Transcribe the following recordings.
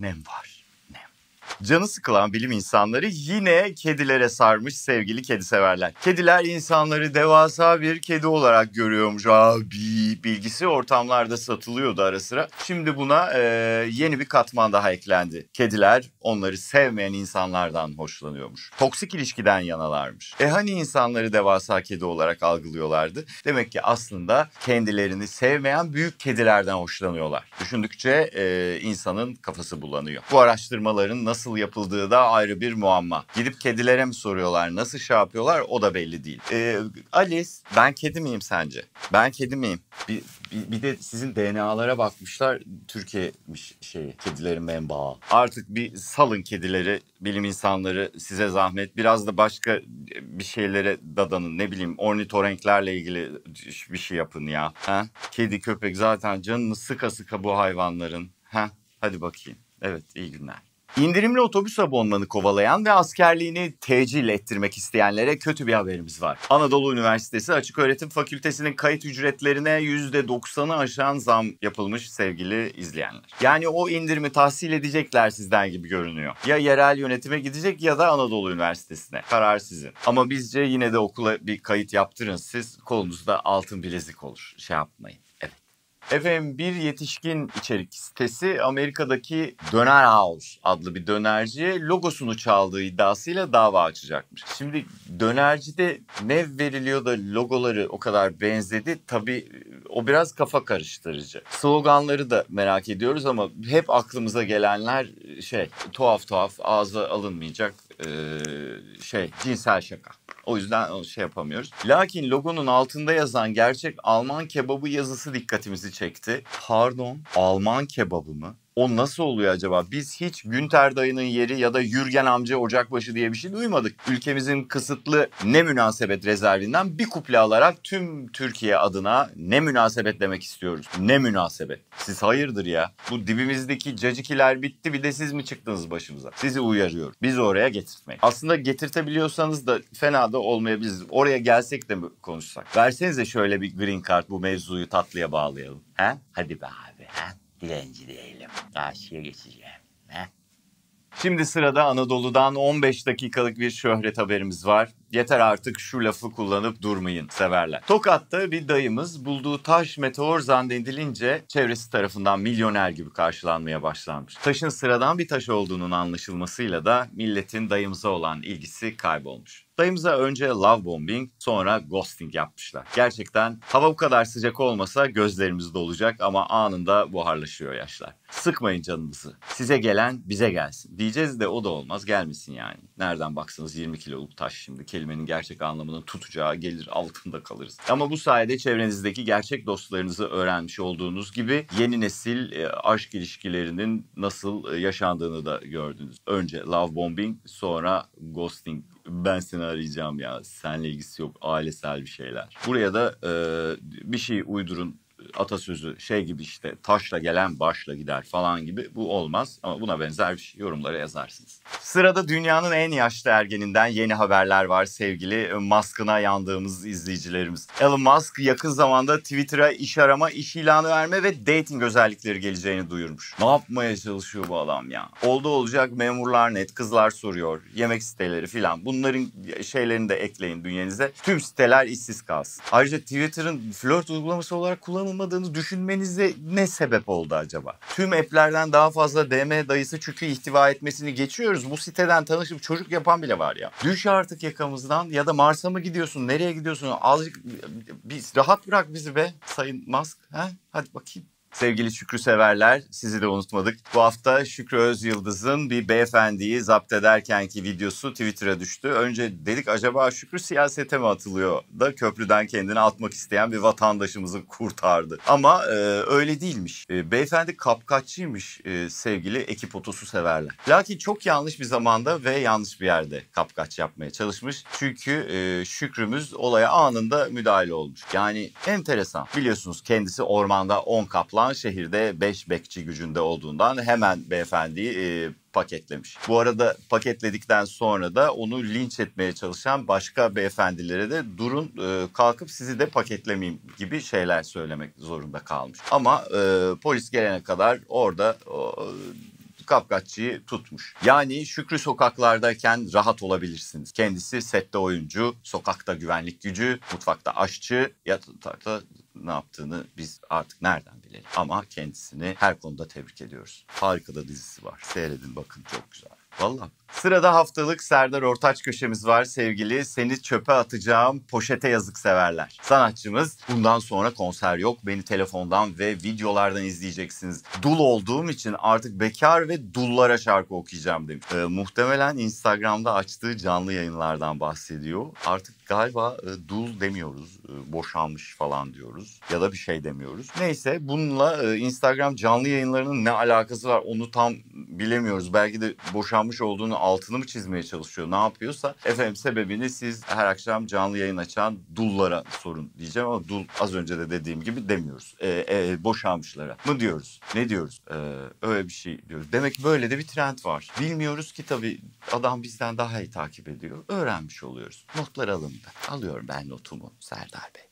nem var. Canı sıkılan bilim insanları yine kedilere sarmış sevgili kedi severler. Kediler insanları devasa bir kedi olarak görüyormuş. Abi bilgisi ortamlarda satılıyordu ara sıra. Şimdi buna e, yeni bir katman daha eklendi. Kediler onları sevmeyen insanlardan hoşlanıyormuş. Toksik ilişkiden yanalarmış. E hani insanları devasa kedi olarak algılıyorlardı? Demek ki aslında kendilerini sevmeyen büyük kedilerden hoşlanıyorlar. Düşündükçe e, insanın kafası bulanıyor. Bu araştırmaların nasıl yapıldığı da ayrı bir muamma. Gidip kedilere mi soruyorlar, nasıl şey yapıyorlar o da belli değil. E, Alice, ben kedi miyim sence? Ben kedi miyim? Bir, bir, bir de sizin DNA'lara bakmışlar. Türkiye'miş şey, kedilerin menbaı. Artık bir salın kedileri, bilim insanları size zahmet. Biraz da başka bir şeylere dadanın. Ne bileyim ornitorenklerle ilgili bir şey yapın ya. Ha? Kedi, köpek zaten canını sıka sıka bu hayvanların. Ha? Hadi bakayım. Evet iyi günler. İndirimli otobüs abonmanı kovalayan ve askerliğini tecil ettirmek isteyenlere kötü bir haberimiz var. Anadolu Üniversitesi Açık Öğretim Fakültesinin kayıt ücretlerine %90'ı aşan zam yapılmış sevgili izleyenler. Yani o indirimi tahsil edecekler sizden gibi görünüyor. Ya yerel yönetime gidecek ya da Anadolu Üniversitesi'ne. Karar sizin. Ama bizce yine de okula bir kayıt yaptırın siz. Kolunuzda altın bilezik olur. Şey yapmayın. Efendim bir yetişkin içerik sitesi Amerika'daki Döner House adlı bir dönerciye logosunu çaldığı iddiasıyla dava açacakmış. Şimdi dönercide ne veriliyor da logoları o kadar benzedi tabii o biraz kafa karıştırıcı. Sloganları da merak ediyoruz ama hep aklımıza gelenler şey tuhaf tuhaf ağza alınmayacak şey cinsel şaka. O yüzden şey yapamıyoruz. Lakin logonun altında yazan gerçek Alman kebabı yazısı dikkatimizi çekti. Pardon, Alman kebabı mı? O nasıl oluyor acaba? Biz hiç Günter dayının yeri ya da Yürgen amca ocakbaşı diye bir şey duymadık. Ülkemizin kısıtlı ne münasebet rezervinden bir kuple alarak tüm Türkiye adına ne münasebet demek istiyoruz. Ne münasebet. Siz hayırdır ya. Bu dibimizdeki cacıkiler bitti bir de siz mi çıktınız başımıza? Sizi uyarıyorum. Biz oraya getirtmeyin. Aslında getirtebiliyorsanız da fena da olmayabilir. Oraya gelsek de mi konuşsak? Versenize şöyle bir green card bu mevzuyu tatlıya bağlayalım. He? Hadi be abi. He? Dilenci değilim. Karşıya geçeceğim. He? Şimdi sırada Anadolu'dan 15 dakikalık bir şöhret haberimiz var. Yeter artık şu lafı kullanıp durmayın severler. Tokat'ta bir dayımız bulduğu taş meteor zannedilince çevresi tarafından milyoner gibi karşılanmaya başlanmış. Taşın sıradan bir taş olduğunun anlaşılmasıyla da milletin dayımıza olan ilgisi kaybolmuş. Dayımıza önce love bombing sonra ghosting yapmışlar. Gerçekten hava bu kadar sıcak olmasa gözlerimiz dolacak ama anında buharlaşıyor yaşlar. Sıkmayın canınızı. Size gelen bize gelsin. Diyeceğiz de o da olmaz gelmesin yani. Nereden baksanız 20 kiloluk taş şimdi kelimenin gerçek anlamını tutacağı gelir altında kalırız. Ama bu sayede çevrenizdeki gerçek dostlarınızı öğrenmiş olduğunuz gibi yeni nesil e, aşk ilişkilerinin nasıl e, yaşandığını da gördünüz. Önce love bombing sonra ghosting ben seni arayacağım ya. Seninle ilgisi yok. Ailesel bir şeyler. Buraya da e, bir şey uydurun atasözü şey gibi işte taşla gelen başla gider falan gibi bu olmaz ama buna benzer bir şey yorumlara yazarsınız. Sırada dünyanın en yaşlı ergeninden yeni haberler var sevgili Musk'ına yandığımız izleyicilerimiz. Elon Musk yakın zamanda Twitter'a iş arama, iş ilanı verme ve dating özellikleri geleceğini duyurmuş. Ne yapmaya çalışıyor bu adam ya? Oldu olacak memurlar net, kızlar soruyor, yemek siteleri filan. Bunların şeylerini de ekleyin bünyenize. Tüm siteler işsiz kalsın. Ayrıca Twitter'ın flört uygulaması olarak kullanılması olmadığını düşünmenize ne sebep oldu acaba? Tüm app'lerden daha fazla DM dayısı çükü ihtiva etmesini geçiyoruz. Bu siteden tanışıp çocuk yapan bile var ya. Düş artık yakamızdan ya da Mars'a mı gidiyorsun? Nereye gidiyorsun? Azıcık bir rahat bırak bizi be Sayın Musk. Ha? Hadi bakayım. Sevgili Şükrü severler sizi de unutmadık. Bu hafta Şükrü Özyıldız'ın bir beyefendiyi zapt ederkenki videosu Twitter'a düştü. Önce dedik acaba Şükrü siyasete mi atılıyor da köprüden kendini atmak isteyen bir vatandaşımızı kurtardı. Ama e, öyle değilmiş. E, beyefendi kapkaççıymış e, sevgili ekip otosu severler. Lakin çok yanlış bir zamanda ve yanlış bir yerde kapkaç yapmaya çalışmış. Çünkü e, Şükrümüz olaya anında müdahale olmuş. Yani enteresan. Biliyorsunuz kendisi ormanda 10 kaplan Kaplan şehirde 5 bekçi gücünde olduğundan hemen beyefendiyi e, paketlemiş. Bu arada paketledikten sonra da onu linç etmeye çalışan başka beyefendilere de durun e, kalkıp sizi de paketlemeyeyim gibi şeyler söylemek zorunda kalmış. Ama e, polis gelene kadar orada o, kapkaççıyı tutmuş. Yani Şükrü sokaklardayken rahat olabilirsiniz. Kendisi sette oyuncu, sokakta güvenlik gücü, mutfakta aşçı, yatakta ne yaptığını biz artık nereden bilelim. Ama kendisini her konuda tebrik ediyoruz. Harika da dizisi var. Seyredin bakın çok güzel. Vallahi. Sırada haftalık Serdar Ortaç köşemiz var sevgili. Seni çöpe atacağım poşete yazık severler. Sanatçımız bundan sonra konser yok. Beni telefondan ve videolardan izleyeceksiniz. Dul olduğum için artık bekar ve dullara şarkı okuyacağım demiş. Ee, muhtemelen Instagram'da açtığı canlı yayınlardan bahsediyor. Artık galiba e, dul demiyoruz. E, boşanmış falan diyoruz. Ya da bir şey demiyoruz. Neyse bununla e, Instagram canlı yayınlarının ne alakası var onu tam bilemiyoruz. Belki de boşanmış olduğunu altını mı çizmeye çalışıyor ne yapıyorsa efendim sebebini siz her akşam canlı yayın açan dullara sorun diyeceğim ama dul az önce de dediğim gibi demiyoruz. E, e, boşanmışlara mı diyoruz? Ne diyoruz? E, öyle bir şey diyoruz. Demek ki böyle de bir trend var. Bilmiyoruz ki tabii adam bizden daha iyi takip ediyor. Öğrenmiş oluyoruz. Notlar alındı. Alıyorum ben notumu Serdar Bey.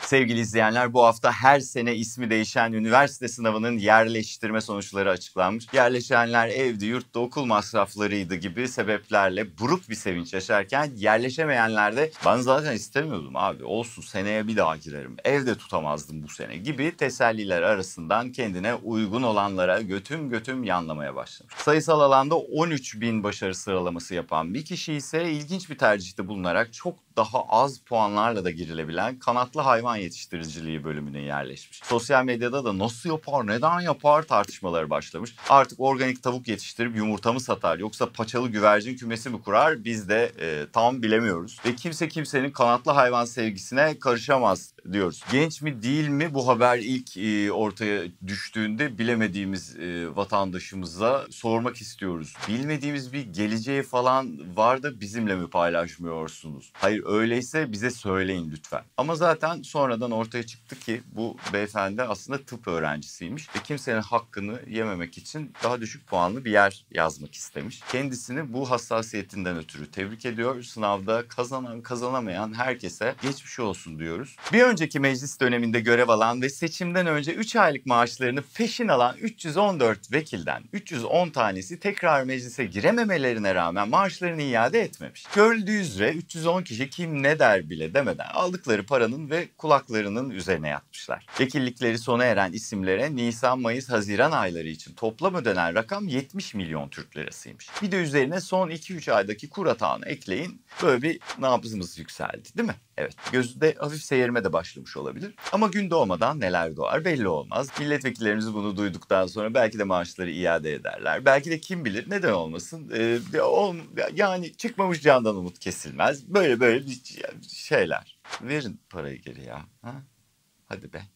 Sevgili izleyenler bu hafta her sene ismi değişen üniversite sınavının yerleştirme sonuçları açıklanmış. Yerleşenler evde, yurtta, okul masraflarıydı gibi sebeplerle buruk bir sevinç yaşarken yerleşemeyenler de ben zaten istemiyordum abi olsun seneye bir daha girerim. Evde tutamazdım bu sene gibi teselliler arasından kendine uygun olanlara götüm götüm yanlamaya başlamış. Sayısal alanda 13 bin başarı sıralaması yapan bir kişi ise ilginç bir tercihte bulunarak çok daha az puanlarla da girilebilen kanatlı hayvan yetiştiriciliği bölümüne yerleşmiş. Sosyal medyada da nasıl yapar, neden yapar tartışmaları başlamış. Artık organik tavuk yetiştirip yumurta mı satar yoksa paçalı güvercin kümesi mi kurar biz de e, tam bilemiyoruz. Ve kimse kimsenin kanatlı hayvan sevgisine karışamaz diyoruz. Genç mi değil mi bu haber ilk e, ortaya düştüğünde bilemediğimiz e, vatandaşımıza sormak istiyoruz. Bilmediğimiz bir geleceği falan var da bizimle mi paylaşmıyorsunuz? Hayır öyleyse bize söyleyin lütfen. Ama zaten sonradan ortaya çıktı ki bu beyefendi aslında tıp öğrencisiymiş ve kimsenin hakkını yememek için daha düşük puanlı bir yer yazmak istemiş. Kendisini bu hassasiyetinden ötürü tebrik ediyor. Sınavda kazanan kazanamayan herkese geçmiş olsun diyoruz. Bir önceki meclis döneminde görev alan ve seçimden önce 3 aylık maaşlarını peşin alan 314 vekilden 310 tanesi tekrar meclise girememelerine rağmen maaşlarını iade etmemiş. Görüldüğü üzere 310 kişi kim ne der bile demeden aldıkları paranın ve kulaklarının üzerine yatmışlar. Vekillikleri sona eren isimlere Nisan, Mayıs, Haziran ayları için toplam ödenen rakam 70 milyon Türk lirasıymış. Bir de üzerine son 2-3 aydaki kur atağını ekleyin böyle bir nabzımız yükseldi değil mi? Evet gözde hafif seyirme de başlamış olabilir. Ama gün doğmadan neler doğar belli olmaz. Milletvekillerimiz bunu duyduktan sonra belki de maaşları iade ederler. Belki de kim bilir neden olmasın. Ee, yani çıkmamış candan umut kesilmez. Böyle böyle şeyler. Verin parayı geri ya. Ha? Hadi be.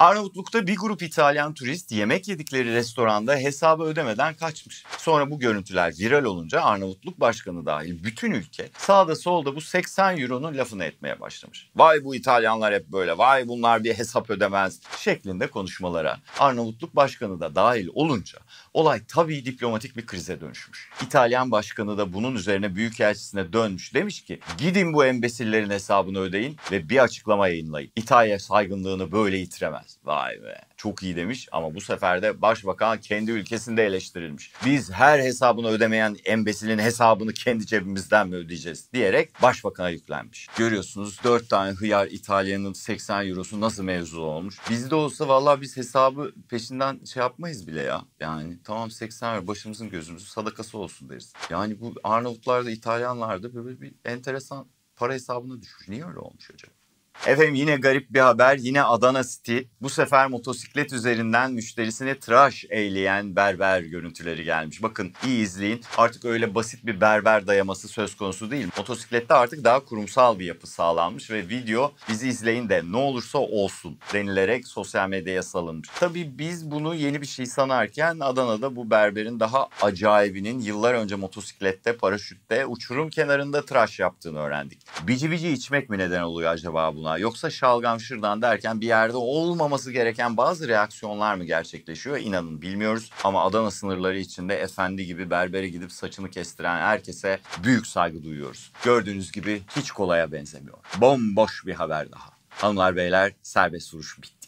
Arnavutluk'ta bir grup İtalyan turist yemek yedikleri restoranda hesabı ödemeden kaçmış. Sonra bu görüntüler viral olunca Arnavutluk Başkanı dahil bütün ülke sağda solda bu 80 euronun lafını etmeye başlamış. Vay bu İtalyanlar hep böyle, vay bunlar bir hesap ödemez şeklinde konuşmalara Arnavutluk Başkanı da dahil olunca olay tabii diplomatik bir krize dönüşmüş. İtalyan Başkanı da bunun üzerine Büyükelçisine dönmüş demiş ki gidin bu embesillerin hesabını ödeyin ve bir açıklama yayınlayın. İtalya saygınlığını böyle yitiremez edemez. Vay be çok iyi demiş ama bu sefer de başbakan kendi ülkesinde eleştirilmiş. Biz her hesabını ödemeyen embesilin hesabını kendi cebimizden mi ödeyeceğiz diyerek başbakana yüklenmiş. Görüyorsunuz 4 tane hıyar İtalya'nın 80 eurosu nasıl mevzu olmuş. Bizde olsa vallahi biz hesabı peşinden şey yapmayız bile ya. Yani tamam 80 euro başımızın gözümüzün sadakası olsun deriz. Yani bu Arnavutlarda İtalyanlarda böyle bir enteresan para hesabına düşmüş. Niye öyle olmuş acaba? Efendim yine garip bir haber. Yine Adana City. Bu sefer motosiklet üzerinden müşterisini tıraş eyleyen berber görüntüleri gelmiş. Bakın iyi izleyin. Artık öyle basit bir berber dayaması söz konusu değil. Motosiklette artık daha kurumsal bir yapı sağlanmış ve video bizi izleyin de ne olursa olsun denilerek sosyal medyaya salınmış. Tabii biz bunu yeni bir şey sanarken Adana'da bu berberin daha acayibinin yıllar önce motosiklette, paraşütte, uçurum kenarında tıraş yaptığını öğrendik. Bici bici içmek mi neden oluyor acaba buna? Yoksa şalgam şırdan derken bir yerde olmaması gereken bazı reaksiyonlar mı gerçekleşiyor? İnanın bilmiyoruz ama Adana sınırları içinde efendi gibi berbere gidip saçını kestiren herkese büyük saygı duyuyoruz. Gördüğünüz gibi hiç kolaya benzemiyor. Bomboş bir haber daha. Hanımlar beyler serbest vuruş bitti.